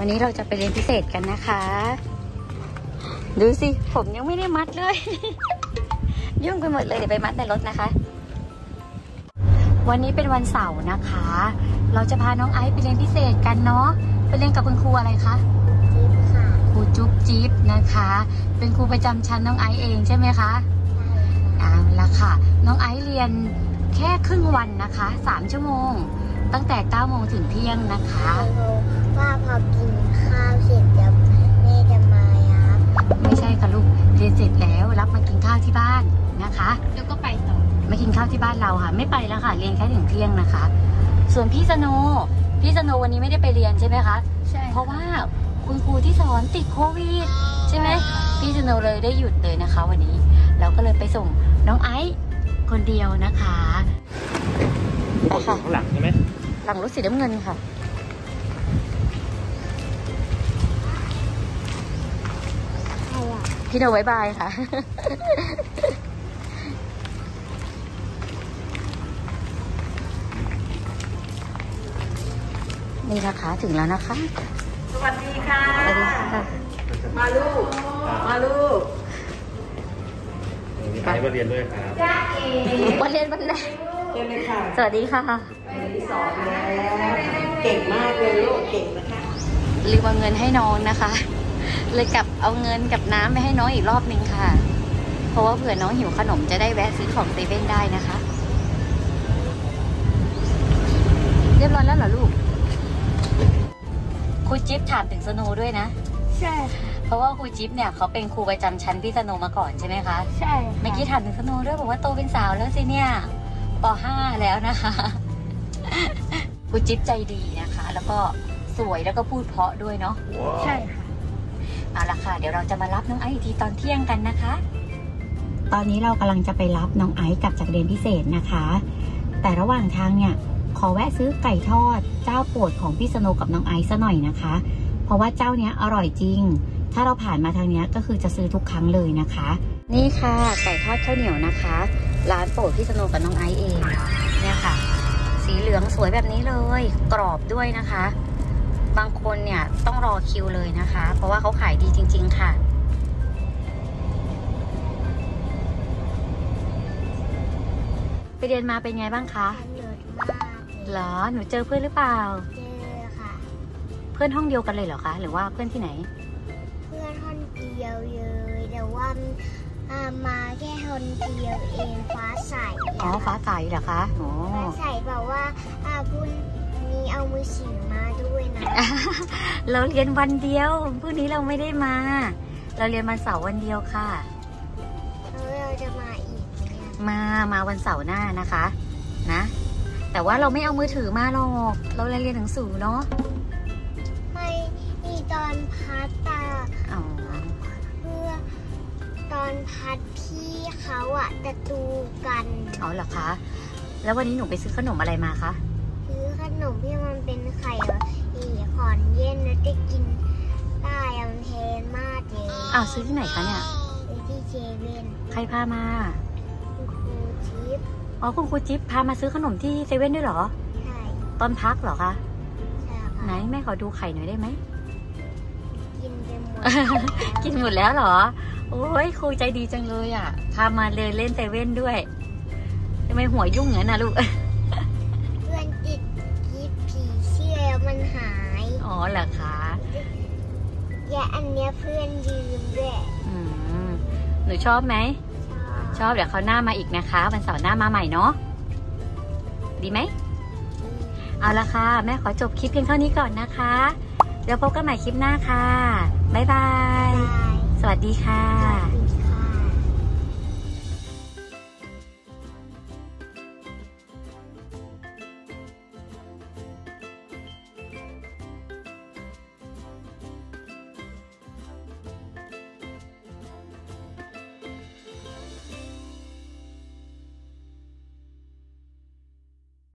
วันนี้เราจะไปเรียนพิเศษกันนะคะ ดูสิ ผมยังไม่ได้มัดเลย ยุ่งไปหมดเลยเดี๋ยวไปมัดในรถนะคะ วันนี้เป็นวันเสาร์นะคะ เราจะพาน้องไอซ์ไปเรียนพิเศษกันเนาะไปเรียนกับคุณครูอะไรคะจิ๊บค่ะครูจุ๊บจิ๊บนะคะ เป็นครูประจำชั้นน้องไอซ์เองใช่ไหมคะใช่ค่ะเอาละค่ะ น้องไอซ์เรียนแค่ครึ่งวันนะคะ3ชั่วโมง ตั้งแต่9โมงถึงเที่ยงนะคะว่าพอกินข้าวเสร็จจะแม่จะมายับไม่ใช่ค่ะลูกเรียนเสร็จแล้วรับมากินข้าวที่บ้านนะคะแล้วก็ไปต่อมากินข้าวที่บ้านเราค่ะ ไม่ไปแล้วค่ะ เรียนแค่ถึงเที่ยงนะคะ ส่วนพี่สโนพี่สโนวันนี้ไม่ได้ไปเรียนใช่ไหมคะใช่เพราะว่าคุณครูที่สอนติดโควิดใช่ไหมพี่สโนเลยได้หยุดเลยนะคะ วันนี้เราก็เลยไปส่งน้องไอซ์คนเดียวนะคะไปค่ะข้างหลังใช่ไหม หลังรถสีน้ำเงินค่ะใช่อะพี่โนบายบายค่ะ นี่นะคะถึงแล้วนะคะ สวัสดีค่ะ สวัสดีค่ะ มาลูก มาลูกมีไอซ์มาเรียนด้วยครับ วันเรียนวันแรกเชิญเลยค่ะ สวัสดีค่ะวัน ที่สองแล้วเก่งมากเลยลูกเก่งนะคะลืมเอาเงินให้น้องนะคะ เลยกลับเอาเงินกับน้ำไปให้น้องอีกรอบนึงค่ะ เพราะว่าเผื่อน้องหิวขนมจะได้แวะซื้อของเซเว่นได้นะคะ เรียบร้อยแล้วเหรอลูกครูจิ๊บถามถึงสโนว์ด้วยนะ ใช่ เพราะว่าครูจิ๊บเนี่ยเขาเป็นครูประจำชั้นพี่สโนว์มาก่อนใช่ไหมคะ ใช่ เมื่อกี้ถามถึงสโนว์ด้วยบอกว่าโตเป็นสาวแล้วสิเนี่ยป .5 แล้วนะคะ ครูจิ๊บใจดีนะคะ แล้วก็สวยแล้วก็พูดเพราะด้วยเนาะใช่ค่ะเอาละค่ะ เดี๋ยวเราจะมารับน้องไอซ์อีกทีตอนเที่ยงกันนะคะ ตอนนี้เรากำลังจะไปรับน้องไอซ์กลับจากเรียนพิเศษนะคะ แต่ระหว่างทางเนี่ย ขอแวะซื้อไก่ทอด เจ้าโปรดของพี่สโนกับน้องไอซ์ซะหน่อยนะคะ เพราะว่าเจ้าเนี้ยอร่อยจริง ถ้าเราผ่านมาทางเนี้ยก็คือจะซื้อทุกครั้งเลยนะคะ นี่ค่ะ ไก่ทอดข้าวเหนียวนะคะ ร้านโปรดพี่สโนกับน้องไอซ์เองเนี่ยค่ะ สีเหลืองสวยแบบนี้เลย กรอบด้วยนะคะ บางคนเนี่ยต้องรอคิวเลยนะคะ เพราะว่าเขาขายดีจริง ๆ ค่ะไปเรียนมาเป็นไงบ้างคะสนุกมากเลยเหรอ หนูเจอเพื่อนหรือเปล่า เจอค่ะ เพื่อนห้องเดียวกันเลยเหรอคะ หรือว่าเพื่อนที่ไหน เพื่อนคนเดียวเลย แต่ว่าอ่ามาแค่คนเดียวเองฟ้าใส อ๋อฟ้าใสเหรอคะอ๋อฟ้าใสบอกว่าอ่าพุ่นมีเอามือถือมาด้วยนะ เราเรียนวันเดียวพรุ่งนี้เราไม่ได้มา เราเรียนวันเสาร์วันเดียวค่ะแล้วเราจะมาอีกเนี่ยมามาวันเสาร์หน้านะคะ นะ แต่ว่าเราไม่เอามือถือมาหรอกเราเรียนหนังสือเนาะไม่มีตอนพัดตาอ๋อเพื่อต อนพัดพี่เขาอะจะดูกัน เอาเหรอคะ แล้ววันนี้หนูไปซื้อขนมอะไรมาคะ ซื้อขนมที่มันเป็นไข่อะอีขอนเย็นแล้วจะกินได้ยำเทนมากเลยอ้าวซื้อที่ไหนคะเนี่ย ซื้อที่เจเว่นใครพามาคุณครูทิพย์อ๋อคุณครูจิ๊บพามาซื้อขนมที่เซเว่นด้วยเหรอ ใช่ ตอนพักเหรอคะ ใช่ไหนค่ะแม่ขอดูไข่หน่อยได้ไหม กินไปหมด กินหมดแล้วเหรอ โอ้ยครูใจดีจังเลยอะ พามาเลยเล่นเซเว่นด้วยทำไมหัวยุ่งอย่างนั้นนะลูกเพื่อนติดกิฟผีเสื้อมันหาย อ๋อเหรอคะและอันเนี้ยเพื่อนยืมด้วยอืมหนูชอบไหม ชอบเดี๋ยวเขาวหน้ามาอีกนะคะ วันเสาร์หน้ามาใหม่เนาะดีไหม เอาละค่ะ แม่ขอจบคลิปเพียงเท่านี้ก่อนนะคะ เดี๋ยวพบกันใหม่คลิปหน้าค่ะ บ๊ายบายบาย สวัสดีค่ะ